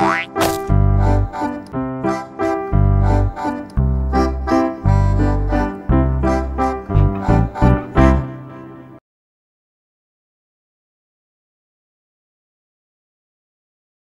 Bye.